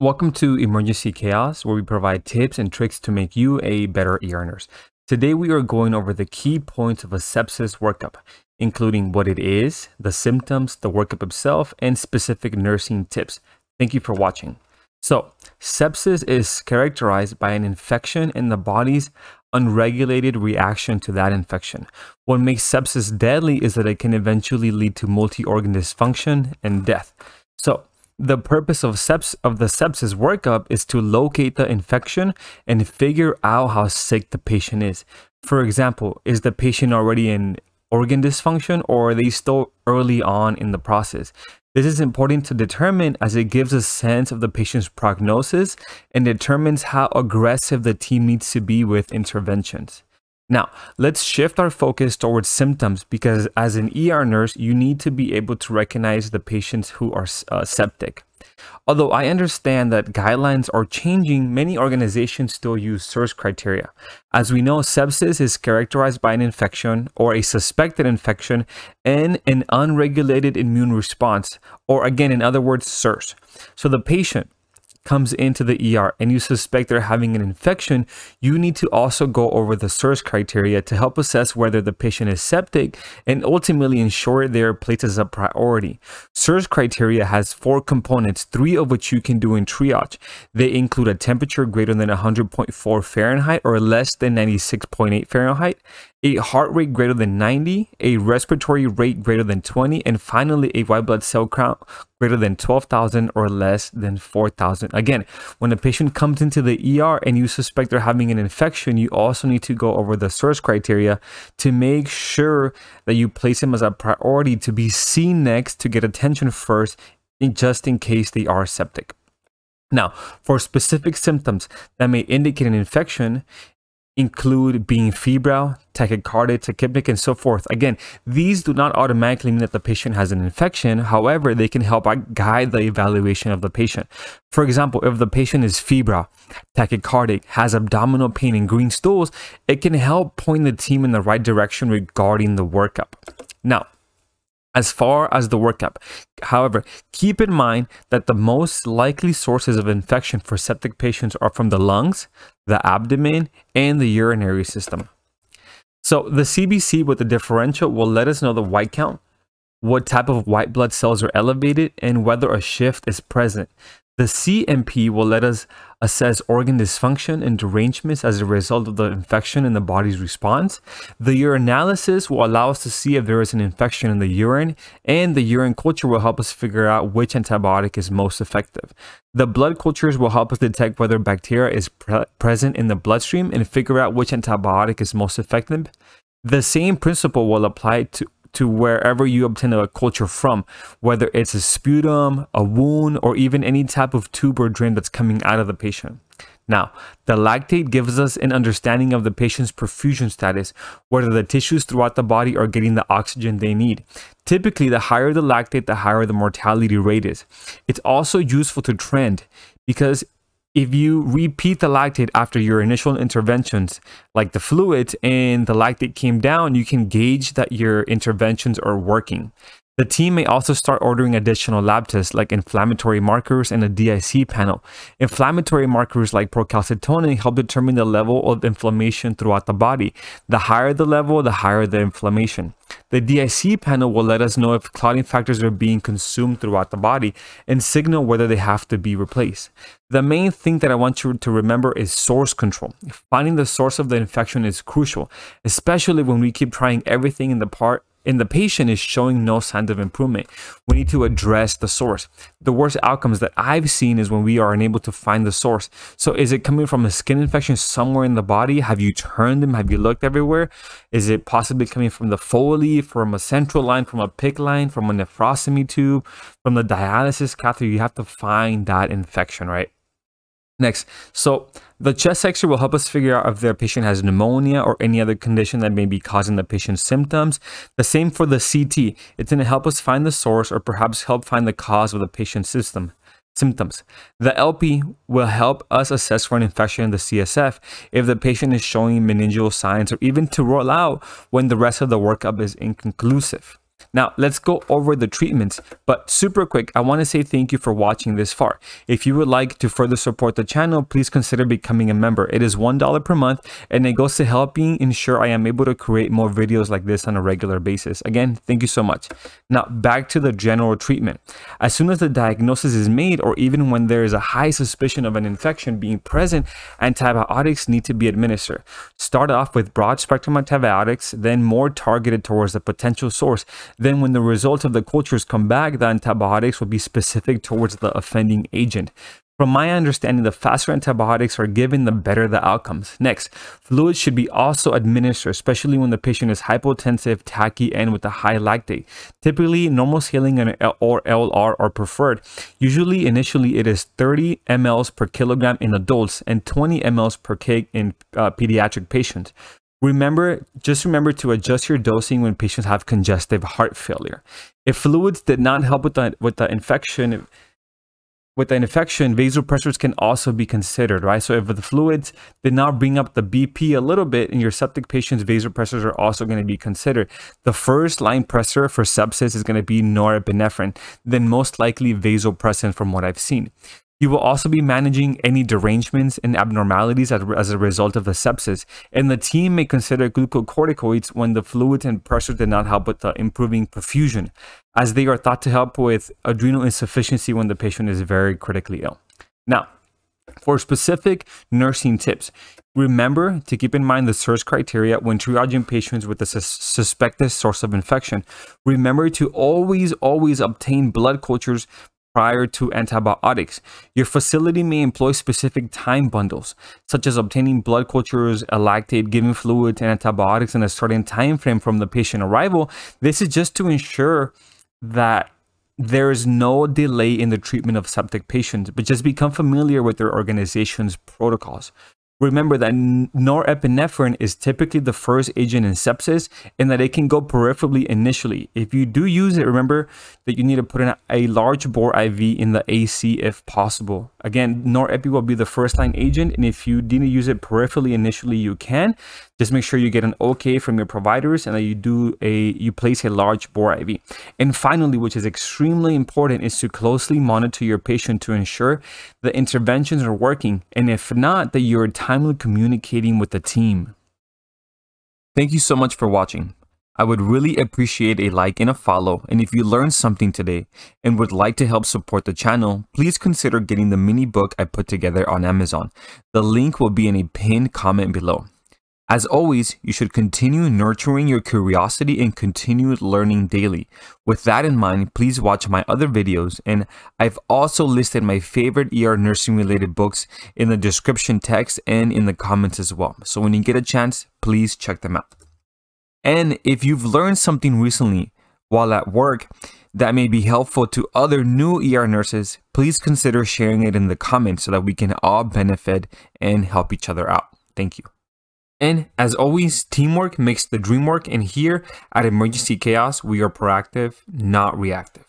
Welcome to Emergency Chaos, where we provide tips and tricks to make you a better ER nurse. Today, we are going over the key points of a sepsis workup, including what it is, the symptoms, the workup itself, and specific nursing tips. Thank you for watching. So, sepsis is characterized by an infection in the body's unregulated reaction to that infection. What makes sepsis deadly is that it can eventually lead to multi organ dysfunction and death. So, the purpose of, seps- of the sepsis workup is to locate the infection and figure out how sick the patient is. For example, is the patient already in organ dysfunction or are they still early on in the process? This is important to determine as it gives a sense of the patient's prognosis and determines how aggressive the team needs to be with interventions. Now, let's shift our focus towards symptoms because as an ER nurse, you need to be able to recognize the patients who are uh, septic. Although I understand that guidelines are changing, many organizations still use SIRS criteria. As we know, sepsis is characterized by an infection or a suspected infection and an unregulated immune response, or again, in other words, SIRS. So the patient comes into the ER and you suspect they're having an infection, you need to also go over the SIRS criteria to help assess whether the patient is septic and ultimately ensure they're placed as a priority. SIRS criteria has four components, three of which you can do in triage. They include a temperature greater than 100.4 Fahrenheit or less than 96.8 Fahrenheit, a heart rate greater than 90, a respiratory rate greater than 20, and finally a white blood cell count greater than 12,000 or less than 4,000. Again, when a patient comes into the ER and you suspect they're having an infection, you also need to go over the SIRS criteria to make sure that you place them as a priority to be seen next to get attention first, just in case they are septic. Now, for specific symptoms that may indicate an infection, include being febrile, tachycardic, tachypneic, and so forth. Again, these do not automatically mean that the patient has an infection. However, they can help guide the evaluation of the patient. For example, if the patient is febrile, tachycardic, has abdominal pain and green stools, it can help point the team in the right direction regarding the workup. Now, as far as the workup. However, keep in mind that the most likely sources of infection for septic patients are from the lungs, the abdomen, and the urinary system. So the CBC with the differential will let us know the white count, what type of white blood cells are elevated, and whether a shift is present. The CMP will let us assess organ dysfunction and derangements as a result of the infection in the body's response. The urinalysis will allow us to see if there is an infection in the urine, and the urine culture will help us figure out which antibiotic is most effective. The blood cultures will help us detect whether bacteria is pre present in the bloodstream and figure out which antibiotic is most effective. The same principle will apply to to wherever you obtain a culture from, whether it's a sputum, a wound, or even any type of tube or drain that's coming out of the patient. Now, the lactate gives us an understanding of the patient's perfusion status, whether the tissues throughout the body are getting the oxygen they need. Typically, the higher the lactate, the higher the mortality rate is. It's also useful to trend because if you repeat the lactate after your initial interventions, like the fluids and the lactate came down, you can gauge that your interventions are working. The team may also start ordering additional lab tests like inflammatory markers and a DIC panel. Inflammatory markers like procalcitonin help determine the level of inflammation throughout the body. The higher the level, the higher the inflammation. The DIC panel will let us know if clotting factors are being consumed throughout the body and signal whether they have to be replaced. The main thing that I want you to remember is source control. Finding the source of the infection is crucial, especially when we keep trying everything in the part and the patient is showing no signs of improvement, we need to address the source. The worst outcomes that I've seen is when we are unable to find the source. So, is it coming from a skin infection somewhere in the body? Have you turned them? Have you looked everywhere? Is it possibly coming from the Foley, from a central line, from a PICC line, from a nephrostomy tube, from the dialysis catheter? You have to find that infection, right? Next, so the chest x-ray will help us figure out if the patient has pneumonia or any other condition that may be causing the patient's symptoms. The same for the CT. It's going to help us find the source or perhaps help find the cause of the patient's system symptoms. The LP will help us assess for an infection in the CSF if the patient is showing meningeal signs or even to rule out when the rest of the workup is inconclusive. Now, let's go over the treatments, but super quick, I want to say thank you for watching this far. If you would like to further support the channel, please consider becoming a member. It is $1 per month and it goes to helping ensure I am able to create more videos like this on a regular basis. Again, thank you so much. Now, back to the general treatment. As soon as the diagnosis is made or even when there is a high suspicion of an infection being present, antibiotics need to be administered. Start off with broad spectrum antibiotics, then more targeted towards the potential source. Then when the results of the cultures come back, the antibiotics will be specific towards the offending agent. From my understanding, the faster antibiotics are given, the better the outcomes. Next, fluids should be also administered, especially when the patient is hypotensive, tachy, and with a high lactate. Typically, normal saline or LR are preferred. Usually, initially, it is 30 mLs per kilogram in adults and 20 mLs per kg in uh, pediatric patients. Remember, just remember to adjust your dosing when patients have congestive heart failure. If fluids did not help with the, with the infection, with an infection, vasopressors can also be considered, right? So if the fluids did not bring up the BP a little bit in your septic patient's vasopressors are also going to be considered. The first line pressor for sepsis is going to be norepinephrine, then most likely vasopressin from what I've seen. You will also be managing any derangements and abnormalities as, a result of the sepsis, and the team may consider glucocorticoids when the fluids and pressors did not help with improving perfusion, as they are thought to help with adrenal insufficiency when the patient is very critically ill. Now, for specific nursing tips, remember to keep in mind the SIRS criteria when triaging patients with a sus suspected source of infection. Remember to always, always obtain blood cultures prior to antibiotics. Your facility may employ specific time bundles, such as obtaining blood cultures, a lactate, giving fluids, and antibiotics in a certain time frame from the patient arrival. This is just to ensure that there is no delay in the treatment of septic patients, but just become familiar with their organization's protocols. Remember that norepinephrine is typically the first agent in sepsis and that it can go peripherally initially. If you do use it, remember that you need to put in a large bore IV in the AC if possible. Again, norepi will be the first line agent and if you didn't use it peripherally initially, you can. Just make sure you get an okay from your providers and that you do a you place a large bore IV. And finally, which is extremely important, is to closely monitor your patient to ensure the interventions are working. And if not, that you're timely communicating with the team. Thank you so much for watching. I would really appreciate a like and a follow, and if you learned something today and would like to help support the channel, please consider getting the mini book I put together on Amazon. The link will be in a pinned comment below. As always, you should continue nurturing your curiosity and continue learning daily. With that in mind, please watch my other videos and I've also listed my favorite ER nursing related books in the description text and in the comments as well. So when you get a chance, please check them out. And if you've learned something recently while at work that may be helpful to other new ER nurses, please consider sharing it in the comments so that we can all benefit and help each other out. Thank you. And as always, teamwork makes the dream work. And here at Emergency Chaos, we are proactive, not reactive.